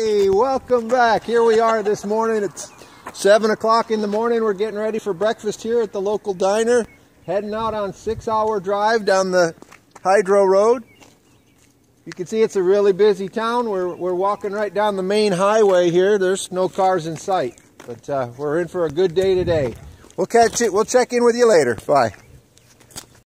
Hey, welcome back. Here we are this morning. It's 7 o'clock in the morning. We're getting ready for breakfast here at the local diner. Heading out on six-hour drive down the Hydro Road. You can see it's a really busy town. We're, we're walking right down the main highway here. There's no cars in sight. But uh, we're in for a good day today. We'll catch it. We'll check in with you later. Bye.